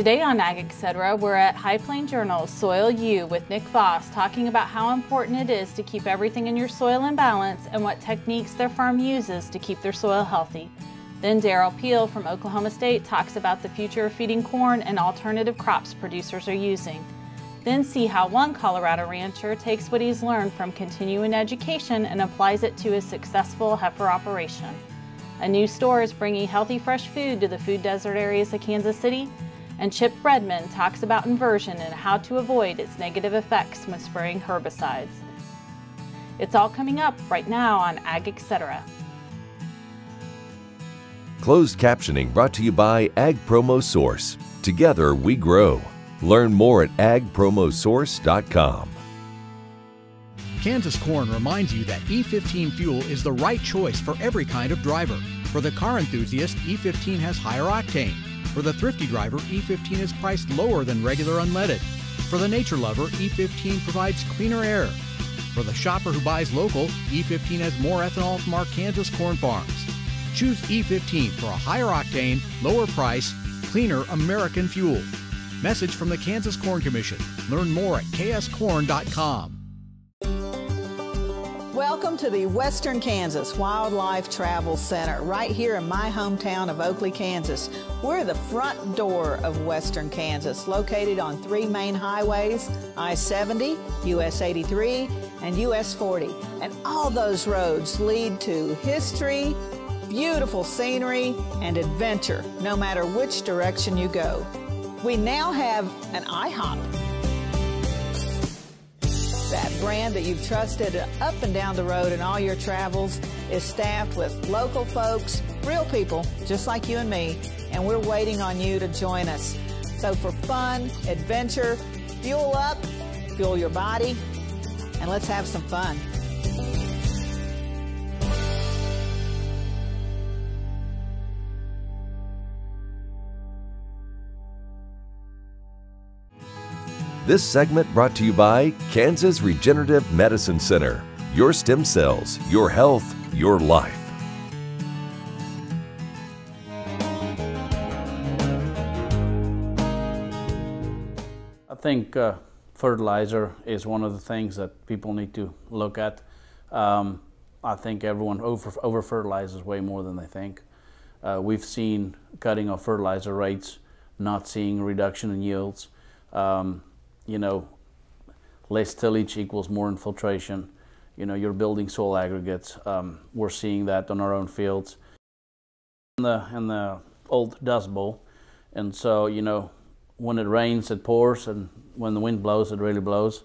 Today on Ag Etc., we're at High Plains Journal Soil U with Nick Vos talking about how important it is to keep everything in your soil in balance and what techniques their farm uses to keep their soil healthy. Then Derrell Peel from Oklahoma State talks about the future of feeding corn and alternative crops producers are using. Then see how one Colorado rancher takes what he's learned from continuing education and applies it to his successful heifer operation. A new store is bringing healthy fresh food to the food desert areas of Kansas City, and Chip Redmond talks about inversion and how to avoid its negative effects when spraying herbicides. It's all coming up right now on Ag Etc. Closed captioning brought to you by Ag Promo Source. Together we grow. Learn more at agpromosource.com. Kansas Corn reminds you that E15 fuel is the right choice for every kind of driver. For the car enthusiast, E15 has higher octane. For the thrifty driver, E15 is priced lower than regular unleaded. For the nature lover, E15 provides cleaner air. For the shopper who buys local, E15 has more ethanol from our Kansas corn farms. Choose E15 for a higher octane, lower price, cleaner American fuel. Message from the Kansas Corn Commission. Learn more at kscorn.com. Welcome to the Western Kansas Wildlife Travel Center, right here in my hometown of Oakley, Kansas. We're the front door of Western Kansas, located on three main highways I 70, US 83, and US 40. And all those roads lead to history, beautiful scenery, and adventure, no matter which direction you go. We now have an IHOP that brand that you've trusted up and down the road in all your travels is staffed with local folks, real people, just like you and me, and we're waiting on you to join us. So for fun, adventure, fuel up, fuel your body, and let's have some fun. This segment brought to you by Kansas Regenerative Medicine Center. Your stem cells, your health, your life. I think uh, fertilizer is one of the things that people need to look at. Um, I think everyone over, over fertilizes way more than they think. Uh, we've seen cutting of fertilizer rates, not seeing reduction in yields. Um, you know, less tillage equals more infiltration. You know, you're building soil aggregates. Um, we're seeing that on our own fields. In the, in the old dust bowl. And so, you know, when it rains, it pours, and when the wind blows, it really blows.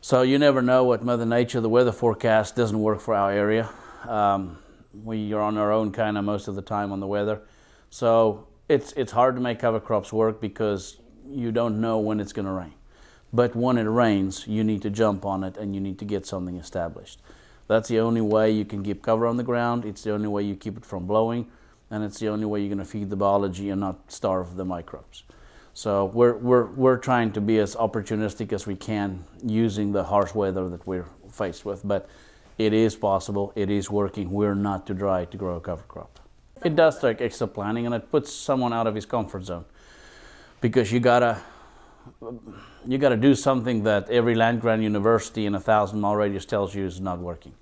So you never know what Mother Nature, the weather forecast doesn't work for our area. Um, we are on our own kind of most of the time on the weather. So it's, it's hard to make cover crops work because you don't know when it's going to rain. But when it rains, you need to jump on it and you need to get something established. That's the only way you can keep cover on the ground. It's the only way you keep it from blowing. And it's the only way you're going to feed the biology and not starve the microbes. So we're, we're, we're trying to be as opportunistic as we can using the harsh weather that we're faced with. But it is possible, it is working. We're not too dry to grow a cover crop. It does take extra planning and it puts someone out of his comfort zone because you gotta you gotta do something that every land grant university in a thousand mile radius tells you is not working.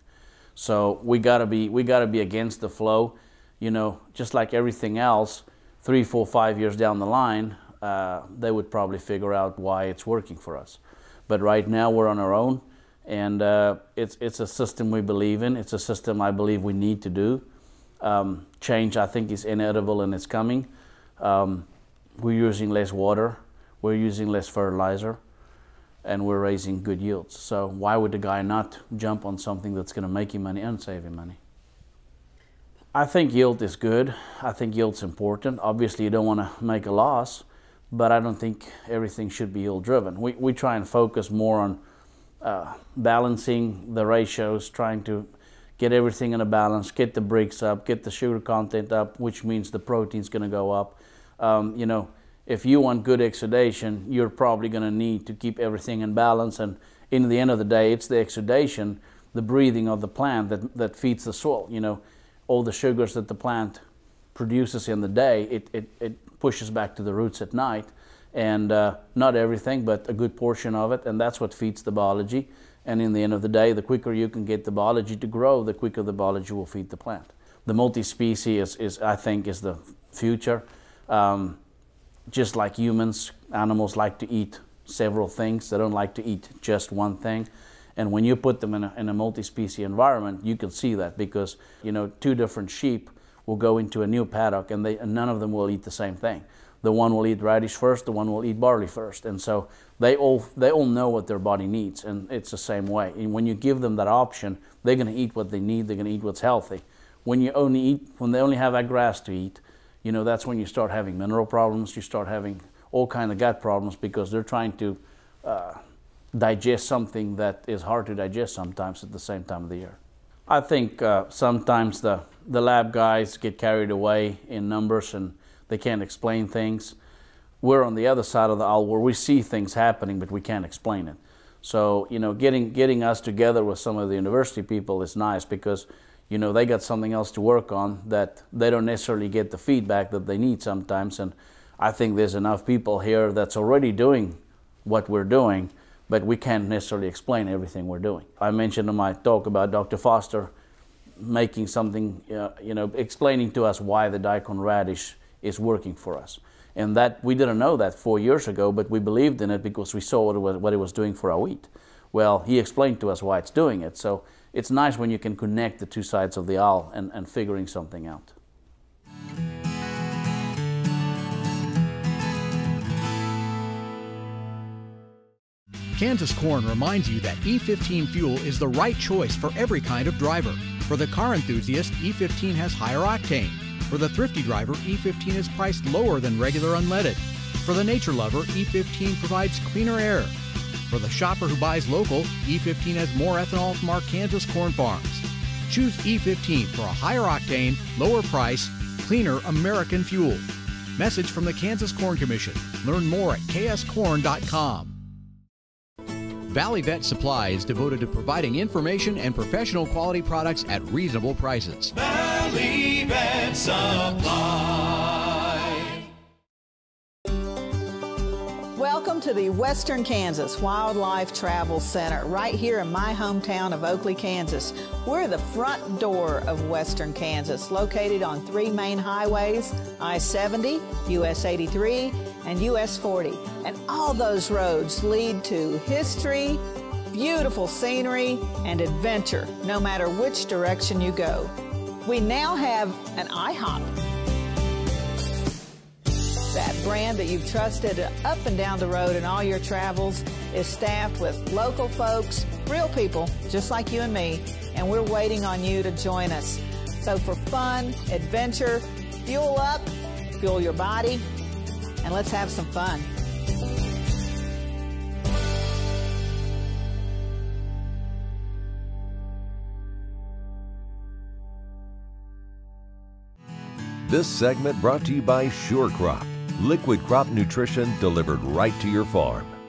So we gotta be we gotta be against the flow. You know, just like everything else, three, four, five years down the line, uh, they would probably figure out why it's working for us. But right now we're on our own, and uh, it's it's a system we believe in. It's a system I believe we need to do. Um, change, I think, is inevitable and it's coming. Um, we're using less water, we're using less fertilizer, and we're raising good yields. So why would the guy not jump on something that's going to make him money and save him money? I think yield is good. I think yield's important. Obviously, you don't want to make a loss, but I don't think everything should be yield driven. We, we try and focus more on uh, balancing the ratios, trying to get everything in a balance, get the Brix up, get the sugar content up, which means the protein's going to go up um, you know, if you want good exudation, you're probably going to need to keep everything in balance. And in the end of the day, it's the exudation, the breathing of the plant that, that feeds the soil. You know, all the sugars that the plant produces in the day, it, it, it pushes back to the roots at night. And uh, not everything, but a good portion of it, and that's what feeds the biology. And in the end of the day, the quicker you can get the biology to grow, the quicker the biology will feed the plant. The multi-species is, is I think, is the future. Um, just like humans, animals like to eat several things. They don't like to eat just one thing. And when you put them in a, in a multi-species environment, you can see that because you know two different sheep will go into a new paddock and, they, and none of them will eat the same thing. The one will eat radish first, the one will eat barley first, and so they all they all know what their body needs, and it's the same way. And when you give them that option, they're going to eat what they need. They're going to eat what's healthy. When you only eat when they only have that grass to eat, you know that's when you start having mineral problems. You start having all kind of gut problems because they're trying to uh, digest something that is hard to digest sometimes at the same time of the year. I think uh, sometimes the, the lab guys get carried away in numbers and they can't explain things. We're on the other side of the aisle where we see things happening, but we can't explain it. So, you know, getting, getting us together with some of the university people is nice because, you know, they got something else to work on that they don't necessarily get the feedback that they need sometimes. And I think there's enough people here that's already doing what we're doing but we can't necessarily explain everything we're doing. I mentioned in my talk about Dr. Foster making something, uh, you know, explaining to us why the daikon radish is working for us. And that we didn't know that four years ago, but we believed in it because we saw what it was, what it was doing for our wheat. Well, he explained to us why it's doing it. So it's nice when you can connect the two sides of the aisle and, and figuring something out. Kansas Corn reminds you that E15 fuel is the right choice for every kind of driver. For the car enthusiast, E15 has higher octane. For the thrifty driver, E15 is priced lower than regular unleaded. For the nature lover, E15 provides cleaner air. For the shopper who buys local, E15 has more ethanol from our Kansas corn farms. Choose E15 for a higher octane, lower price, cleaner American fuel. Message from the Kansas Corn Commission. Learn more at kscorn.com. Valley Vet Supply is devoted to providing information and professional quality products at reasonable prices. Valley Vet Supply. To the Western Kansas Wildlife Travel Center, right here in my hometown of Oakley, Kansas. We're the front door of Western Kansas, located on three main highways I 70, US 83, and US 40. And all those roads lead to history, beautiful scenery, and adventure, no matter which direction you go. We now have an IHOP. That brand that you've trusted up and down the road in all your travels is staffed with local folks, real people, just like you and me, and we're waiting on you to join us. So for fun, adventure, fuel up, fuel your body, and let's have some fun. This segment brought to you by SureCrop, liquid crop nutrition delivered right to your farm.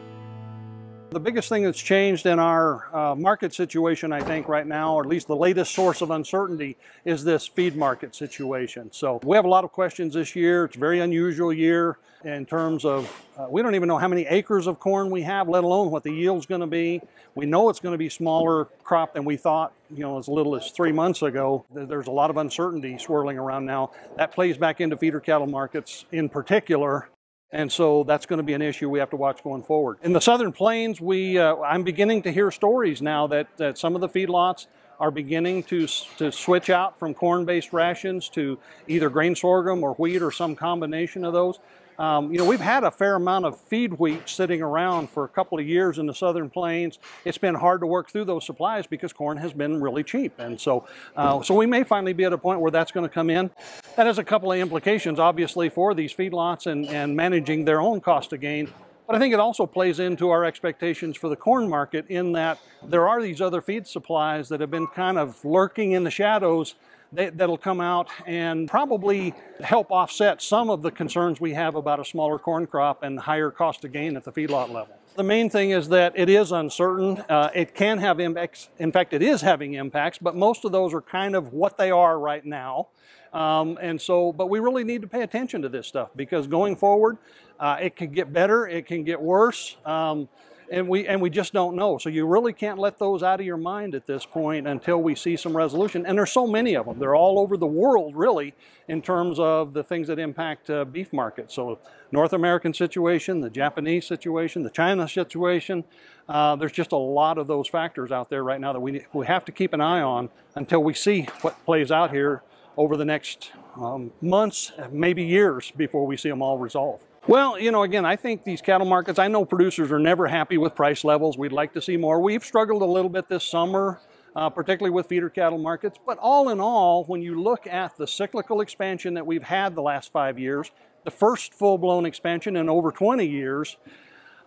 The biggest thing that's changed in our uh, market situation, I think, right now, or at least the latest source of uncertainty, is this feed market situation. So we have a lot of questions this year. It's a very unusual year in terms of uh, we don't even know how many acres of corn we have, let alone what the yield's going to be. We know it's going to be smaller crop than we thought, you know, as little as three months ago. There's a lot of uncertainty swirling around now. That plays back into feeder cattle markets in particular. And so that's going to be an issue we have to watch going forward. In the southern plains, we, uh, I'm beginning to hear stories now that, that some of the feedlots are beginning to, to switch out from corn-based rations to either grain sorghum or wheat or some combination of those. Um, you know, we've had a fair amount of feed wheat sitting around for a couple of years in the southern plains. It's been hard to work through those supplies because corn has been really cheap. And so, uh, so we may finally be at a point where that's going to come in. That has a couple of implications, obviously, for these feedlots and, and managing their own cost of gain. But I think it also plays into our expectations for the corn market in that there are these other feed supplies that have been kind of lurking in the shadows that'll come out and probably help offset some of the concerns we have about a smaller corn crop and higher cost of gain at the feedlot level. The main thing is that it is uncertain. Uh, it can have impacts. In fact, it is having impacts, but most of those are kind of what they are right now. Um, and so, but we really need to pay attention to this stuff because going forward, uh, it can get better, it can get worse. Um, and we and we just don't know. So you really can't let those out of your mind at this point until we see some resolution. And there's so many of them. They're all over the world, really, in terms of the things that impact uh, beef markets. So North American situation, the Japanese situation, the China situation. Uh, there's just a lot of those factors out there right now that we we have to keep an eye on until we see what plays out here over the next um, months, maybe years, before we see them all resolved. Well, you know, again, I think these cattle markets, I know producers are never happy with price levels. We'd like to see more. We've struggled a little bit this summer, uh, particularly with feeder cattle markets. But all in all, when you look at the cyclical expansion that we've had the last five years, the first full-blown expansion in over 20 years,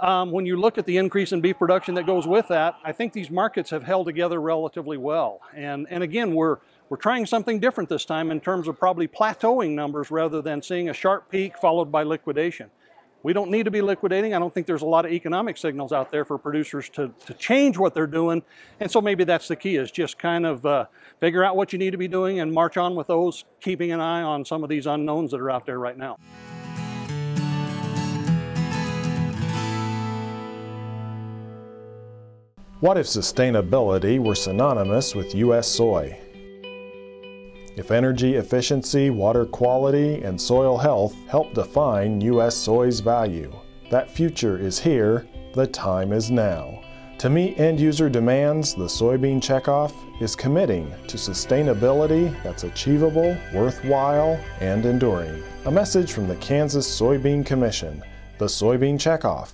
um, when you look at the increase in beef production that goes with that, I think these markets have held together relatively well. And, and again, we're we're trying something different this time in terms of probably plateauing numbers rather than seeing a sharp peak followed by liquidation. We don't need to be liquidating. I don't think there's a lot of economic signals out there for producers to, to change what they're doing. And so maybe that's the key is just kind of uh, figure out what you need to be doing and march on with those, keeping an eye on some of these unknowns that are out there right now. What if sustainability were synonymous with U.S. soy? If energy efficiency, water quality, and soil health help define U.S. soy's value, that future is here, the time is now. To meet end user demands, the Soybean Checkoff is committing to sustainability that's achievable, worthwhile, and enduring. A message from the Kansas Soybean Commission, the Soybean Checkoff,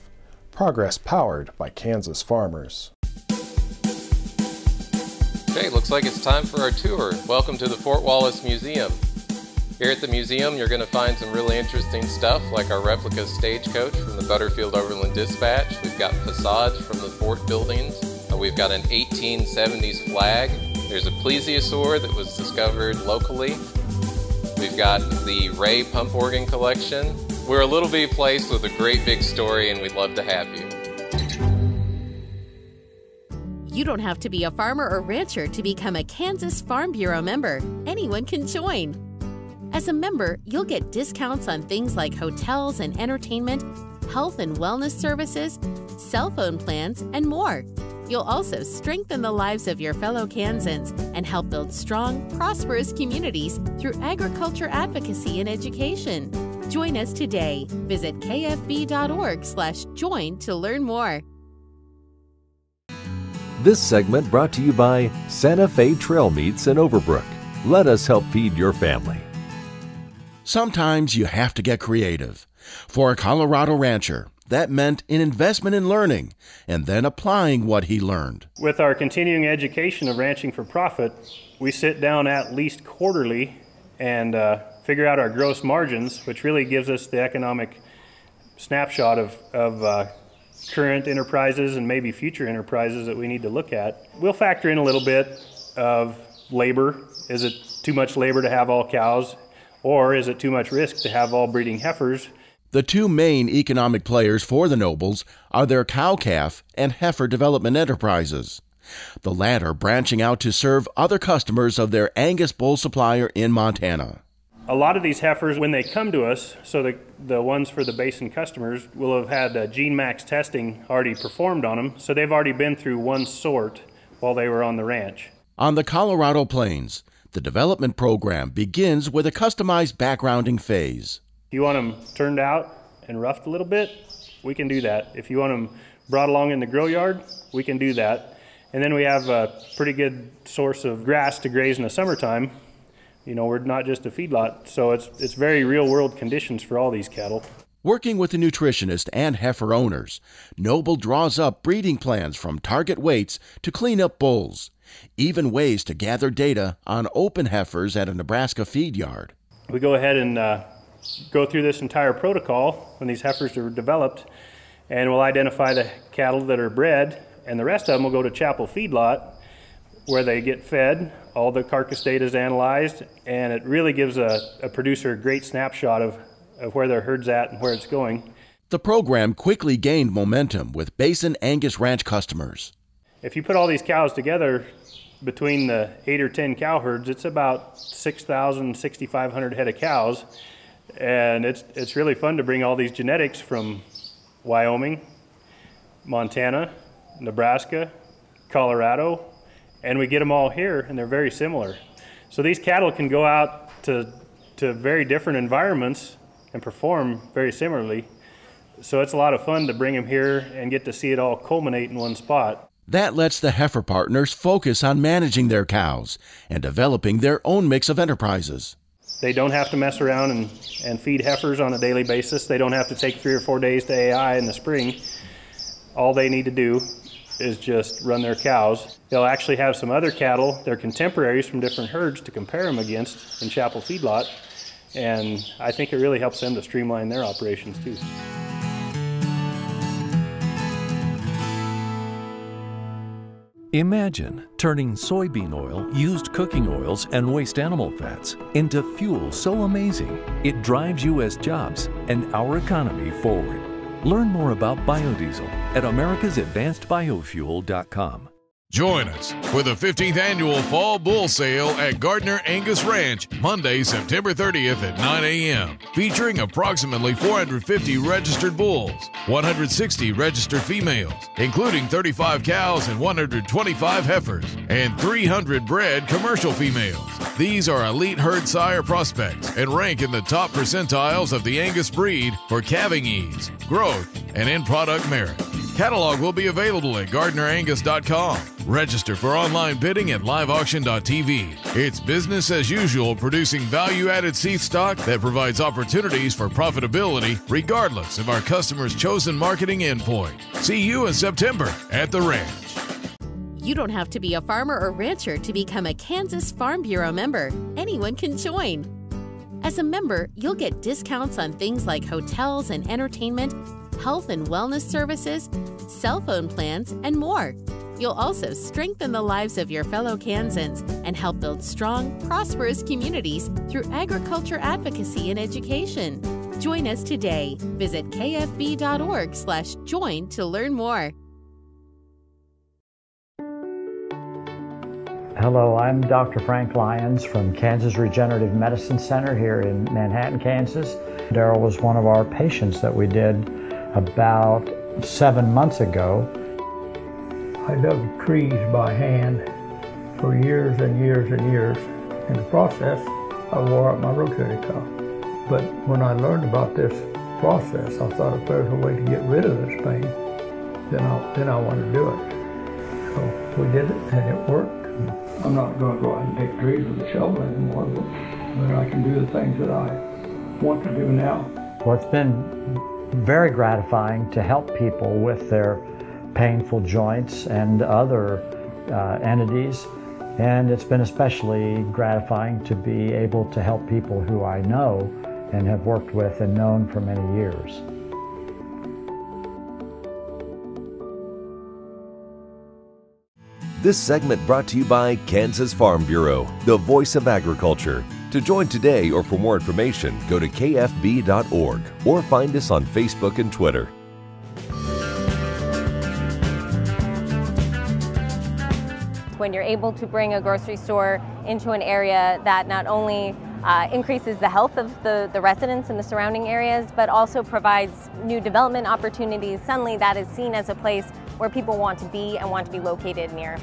progress powered by Kansas farmers. Okay, looks like it's time for our tour. Welcome to the Fort Wallace Museum. Here at the museum, you're going to find some really interesting stuff like our replica stagecoach from the Butterfield Overland Dispatch. We've got facades from the fort buildings. Uh, we've got an 1870s flag. There's a plesiosaur that was discovered locally. We've got the Ray pump organ collection. We're a little bitty place with a great big story, and we'd love to have you. You don't have to be a farmer or rancher to become a Kansas Farm Bureau member. Anyone can join. As a member, you'll get discounts on things like hotels and entertainment, health and wellness services, cell phone plans, and more. You'll also strengthen the lives of your fellow Kansans and help build strong, prosperous communities through agriculture advocacy and education. Join us today. Visit kfb.org/join to learn more. This segment brought to you by Santa Fe Trail Meats in Overbrook. Let us help feed your family. Sometimes you have to get creative. For a Colorado rancher, that meant an investment in learning and then applying what he learned. With our continuing education of ranching for profit, we sit down at least quarterly and uh, figure out our gross margins, which really gives us the economic snapshot of, of uh, current enterprises and maybe future enterprises that we need to look at. We'll factor in a little bit of labor. Is it too much labor to have all cows? Or is it too much risk to have all breeding heifers? The two main economic players for the Nobles are their cow calf and heifer development enterprises. The latter branching out to serve other customers of their Angus bull supplier in Montana a lot of these heifers, when they come to us, so the, the ones for the basin customers will have had uh, GeneMax testing already performed on them, so they've already been through one sort while they were on the ranch. On the Colorado Plains, the development program begins with a customized backgrounding phase. If you want them turned out and roughed a little bit, we can do that. If you want them brought along in the grow yard, we can do that. And then we have a pretty good source of grass to graze in the summertime you know, we're not just a feedlot, so it's it's very real world conditions for all these cattle. Working with a nutritionist and heifer owners, Noble draws up breeding plans from target weights to clean up bulls, even ways to gather data on open heifers at a Nebraska feed yard. We go ahead and uh, go through this entire protocol when these heifers are developed, and we'll identify the cattle that are bred, and the rest of them will go to Chappell Feedlot where they get fed. All the carcass data is analyzed, and it really gives a, a producer a great snapshot of, of where their herd's at and where it's going. The program quickly gained momentum with Basin Angus Ranch customers. If you put all these cows together, between the eight or 10 cow herds, it's about 6,000, 6,500 head of cows. And it's, it's really fun to bring all these genetics from Wyoming, Montana, Nebraska, Colorado, and we get them all here and they're very similar. So these cattle can go out to, to very different environments and perform very similarly. So it's a lot of fun to bring them here and get to see it all culminate in one spot. That lets the heifer partners focus on managing their cows and developing their own mix of enterprises. They don't have to mess around and, and feed heifers on a daily basis. They don't have to take three or four days to AI in the spring. All they need to do is just run their cows. They'll actually have some other cattle, their contemporaries from different herds, to compare them against in Chappell Feedlot. And I think it really helps them to streamline their operations too. Imagine turning soybean oil, used cooking oils, and waste animal fats into fuel so amazing it drives U.S. jobs and our economy forward. Learn more about biodiesel at americasadvancedbiofuel.com. Join us for the 15th annual Fall Bull Sale at Gardner Angus Ranch, Monday, September 30th at 9 a.m., featuring approximately 450 registered bulls, 160 registered females, including 35 cows and 125 heifers, and 300 bred commercial females. These are elite herd sire prospects and rank in the top percentiles of the Angus breed for calving ease, growth, and end product merit. Catalog will be available at GardnerAngus.com. Register for online bidding at liveauction.tv. It's business as usual, producing value added seed stock that provides opportunities for profitability regardless of our customer's chosen marketing endpoint. See you in September at the ranch. You don't have to be a farmer or rancher to become a Kansas Farm Bureau member. Anyone can join. As a member, you'll get discounts on things like hotels and entertainment health and wellness services, cell phone plans, and more. You'll also strengthen the lives of your fellow Kansans and help build strong, prosperous communities through agriculture advocacy and education. Join us today. Visit kfb.org/join to learn more. Hello, I'm Dr. Frank Lyons from Kansas Regenerative Medicine Center here in Manhattan, Kansas. Daryl was one of our patients that we did about seven months ago. I dug trees by hand for years and years and years. In the process, I wore out my rotator cuff. But when I learned about this process, I thought if there's a way to get rid of this pain, then I, then I want to do it. So we did it and it worked. I'm not going to go out and take trees with a shovel anymore, but, but I can do the things that I want to do now. Well, it's been very gratifying to help people with their painful joints and other uh, entities. And it's been especially gratifying to be able to help people who I know and have worked with and known for many years. This segment brought to you by Kansas Farm Bureau, the voice of agriculture. To join today or for more information, go to kfb.org or find us on Facebook and Twitter. When you're able to bring a grocery store into an area that not only uh, increases the health of the, the residents in the surrounding areas, but also provides new development opportunities. Suddenly, that is seen as a place where people want to be and want to be located near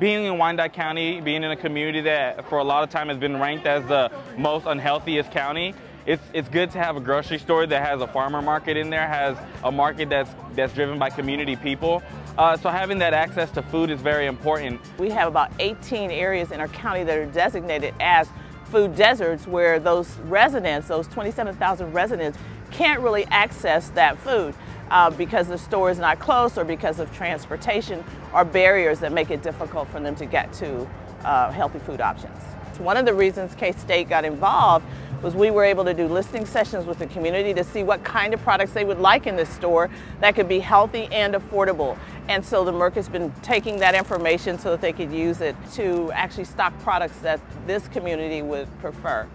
being in Wyandotte County, being in a community that for a lot of time has been ranked as the most unhealthiest county, it's, it's good to have a grocery store that has a farmer market in there, has a market that's, that's driven by community people. Uh, so having that access to food is very important. We have about 18 areas in our county that are designated as food deserts where those residents, those 27,000 residents, can't really access that food uh, because the store is not close or because of transportation or barriers that make it difficult for them to get to uh, healthy food options. One of the reasons K-State got involved was we were able to do listening sessions with the community to see what kind of products they would like in this store that could be healthy and affordable. And so the Merc has been taking that information so that they could use it to actually stock products that this community would prefer.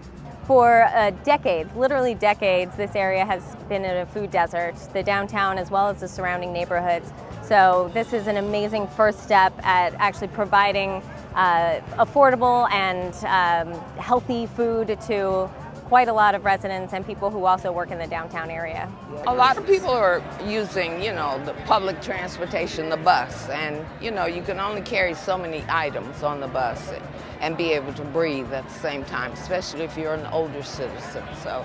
For uh, decades, literally decades, this area has been in a food desert, the downtown as well as the surrounding neighborhoods. So this is an amazing first step at actually providing uh, affordable and um, healthy food to quite a lot of residents and people who also work in the downtown area. A lot of people are using, you know, the public transportation, the bus, and you know, you can only carry so many items on the bus and be able to breathe at the same time, especially if you're an older citizen. So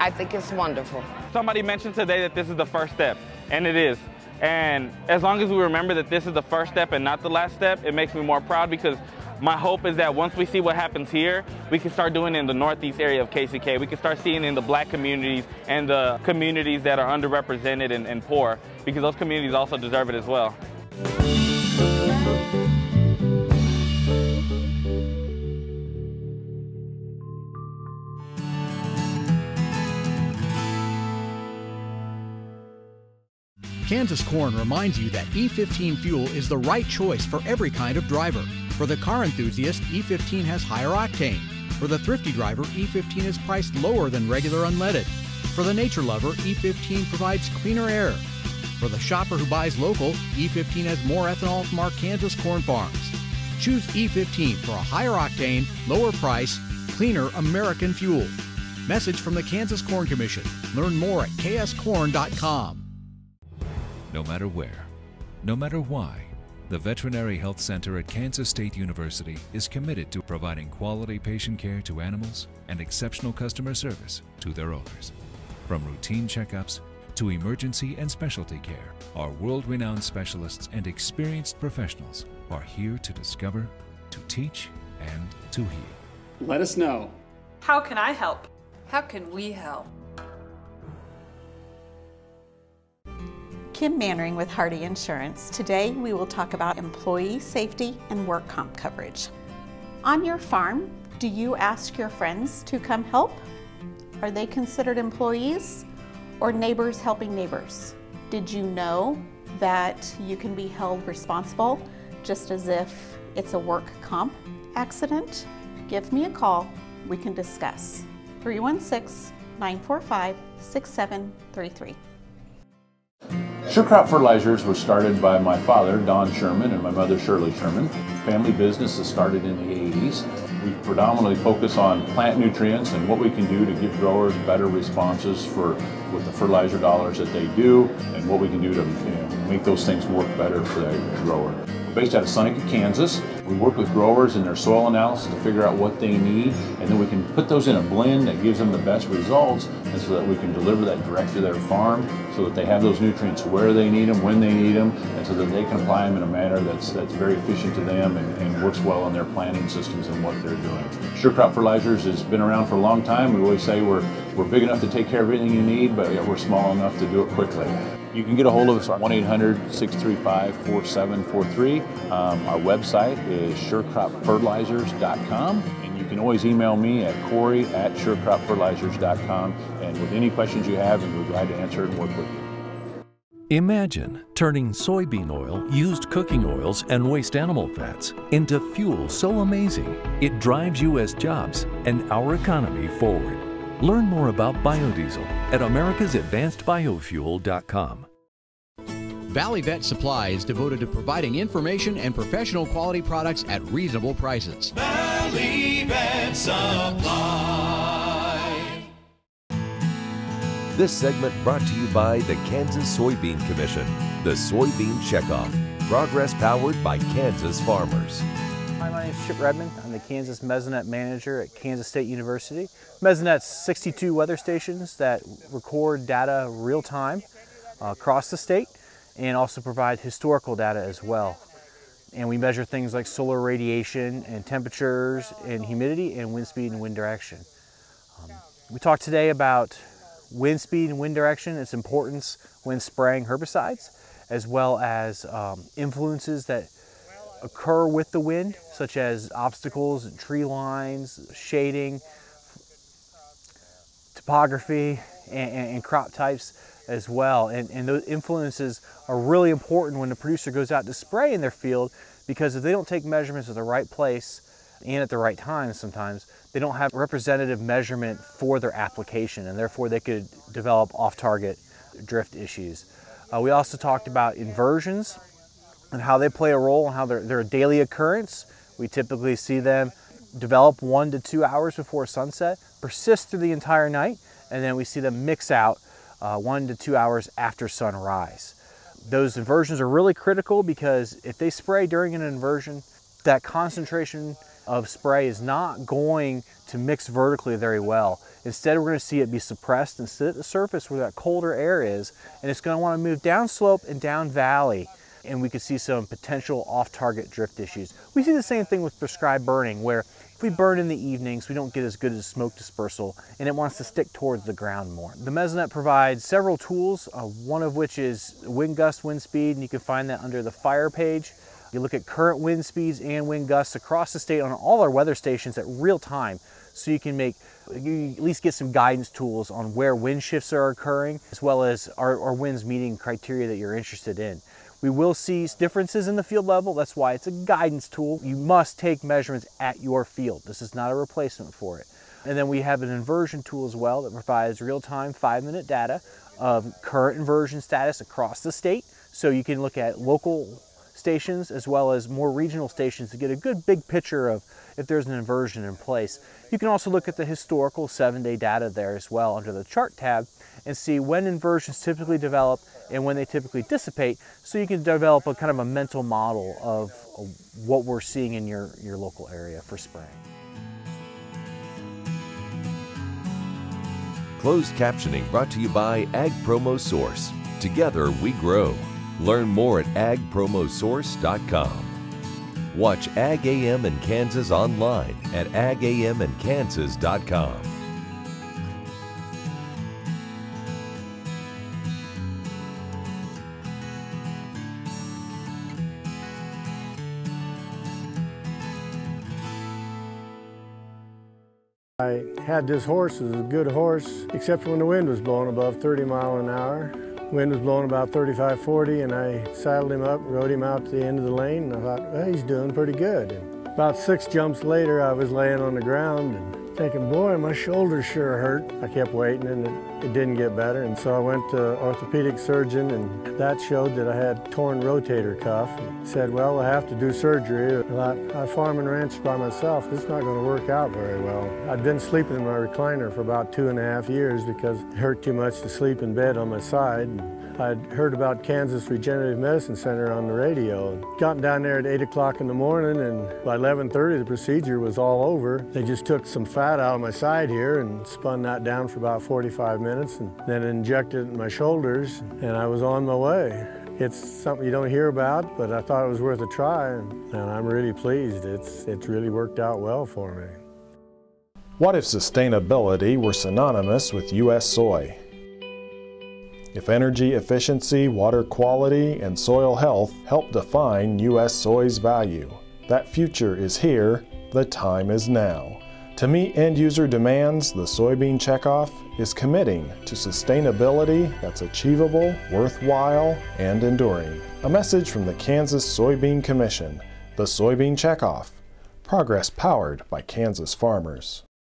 I think it's wonderful. Somebody mentioned today that this is the first step, and it is. And as long as we remember that this is the first step and not the last step, it makes me more proud because my hope is that once we see what happens here, we can start doing in the northeast area of KCK. We can start seeing in the black communities and the communities that are underrepresented and, and poor because those communities also deserve it as well. Kansas Corn reminds you that E15 fuel is the right choice for every kind of driver. For the car enthusiast, E15 has higher octane. For the thrifty driver, E15 is priced lower than regular unleaded. For the nature lover, E15 provides cleaner air. For the shopper who buys local, E15 has more ethanol from our Kansas corn farms. Choose E15 for a higher octane, lower price, cleaner American fuel. Message from the Kansas Corn Commission. Learn more at kscorn.com. No matter where, no matter why, the Veterinary Health Center at Kansas State University is committed to providing quality patient care to animals and exceptional customer service to their owners. From routine checkups to emergency and specialty care, our world-renowned specialists and experienced professionals are here to discover, to teach, and to heal. Let us know. How can I help? How can we help? Kim Mannering with Hardy Insurance. Today we will talk about employee safety and work comp coverage. On your farm, do you ask your friends to come help? Are they considered employees or neighbors helping neighbors? Did you know that you can be held responsible just as if it's a work comp accident? Give me a call, we can discuss. 316 945 6733. SureCrop Fertilizers was started by my father, Don Sherman, and my mother, Shirley Sherman. Family business that started in the 80s. We predominantly focus on plant nutrients and what we can do to give growers better responses for with the fertilizer dollars that they do and what we can do to you know, make those things work better for the grower based out of Seneca, Kansas. We work with growers in their soil analysis to figure out what they need, and then we can put those in a blend that gives them the best results, and so that we can deliver that direct to their farm, so that they have those nutrients where they need them, when they need them, and so that they can apply them in a manner that's that's very efficient to them and, and works well in their planting systems and what they're doing. SureCrop Fertilizers has been around for a long time. We always say we're we're big enough to take care of everything you need, but we're small enough to do it quickly. You can get a hold of us at 1-800-635-4743. Um, our website is surecropfertilizers.com. And you can always email me at corey at surecropfertilizers.com. And with any questions you have, and we're glad to answer and work with you. Imagine turning soybean oil, used cooking oils, and waste animal fats into fuel so amazing it drives U.S. jobs and our economy forward. Learn more about biodiesel at americasadvancedbiofuel.com. Valley Vet Supply is devoted to providing information and professional quality products at reasonable prices. Valley Vet Supply. This segment brought to you by the Kansas Soybean Commission, the Soybean Checkoff, progress powered by Kansas farmers. Hi, my name is Chip Redmond. I'm the Kansas Mesonet Manager at Kansas State University. Mesonet's 62 weather stations that record data real time uh, across the state and also provide historical data as well. And we measure things like solar radiation and temperatures and humidity and wind speed and wind direction. Um, we talked today about wind speed and wind direction, its importance when spraying herbicides, as well as um, influences that occur with the wind, such as obstacles, tree lines, shading, topography, and, and, crop types as well. And, and those influences are really important when the producer goes out to spray in their field because if they don't take measurements at the right place and at the right time sometimes, they don't have representative measurement for their application and therefore they could develop off-target drift issues. Uh, we also talked about inversions and how they play a role and how they're, they're a daily occurrence. We typically see them develop one to two hours before sunset, persist through the entire night, and then we see them mix out uh, one to two hours after sunrise. Those inversions are really critical because if they spray during an inversion, that concentration of spray is not going to mix vertically very well. Instead, we're going to see it be suppressed and sit at the surface where that colder air is, and it's going to want to move down slope and down valley, and we could see some potential off-target drift issues. We see the same thing with prescribed burning, where if we burn in the evenings, we don't get as good as smoke dispersal, and it wants to stick towards the ground more. The Mesonet provides several tools, uh, one of which is wind gust wind speed, and you can find that under the fire page. You look at current wind speeds and wind gusts across the state on all our weather stations at real time so you can make you at least get some guidance tools on where wind shifts are occurring as well as are winds meeting criteria that you're interested in. We will see differences in the field level. That's why it's a guidance tool. You must take measurements at your field. This is not a replacement for it. And then we have an inversion tool as well that provides real-time five-minute data of current inversion status across the state. So you can look at local stations as well as more regional stations to get a good big picture of if there's an inversion in place. You can also look at the historical seven day data there as well under the chart tab and see when inversions typically develop and when they typically dissipate so you can develop a kind of a mental model of what we're seeing in your, your local area for spraying. Closed captioning brought to you by Ag Promo Source. Together we grow. Learn more at agpromosource.com. Watch Ag AM in Kansas online at agaminkansas.com. had this horse, it was a good horse, except when the wind was blowing above 30 mile an hour. Wind was blowing about 35, 40, and I saddled him up, rode him out to the end of the lane, and I thought, well, he's doing pretty good. And about six jumps later, I was laying on the ground and thinking, boy, my shoulder sure hurt. I kept waiting, and it, it didn't get better, and so I went to orthopedic surgeon, and that showed that I had torn rotator cuff. He said, well, we'll have to do surgery. I I farm and ranch by myself. This is not going to work out very well. I'd been sleeping in my recliner for about two and a half years because it hurt too much to sleep in bed on my side. I'd heard about Kansas Regenerative Medicine Center on the radio. Gotten down there at 8 o'clock in the morning and by 11.30 the procedure was all over. They just took some fat out of my side here and spun that down for about 45 minutes and then injected it in my shoulders and I was on my way. It's something you don't hear about, but I thought it was worth a try and I'm really pleased. It's, it's really worked out well for me. What if sustainability were synonymous with U.S. soy? If energy efficiency, water quality, and soil health help define U.S. soy's value, that future is here, the time is now. To meet end user demands, the Soybean Checkoff is committing to sustainability that's achievable, worthwhile, and enduring. A message from the Kansas Soybean Commission, the Soybean Checkoff, progress powered by Kansas farmers.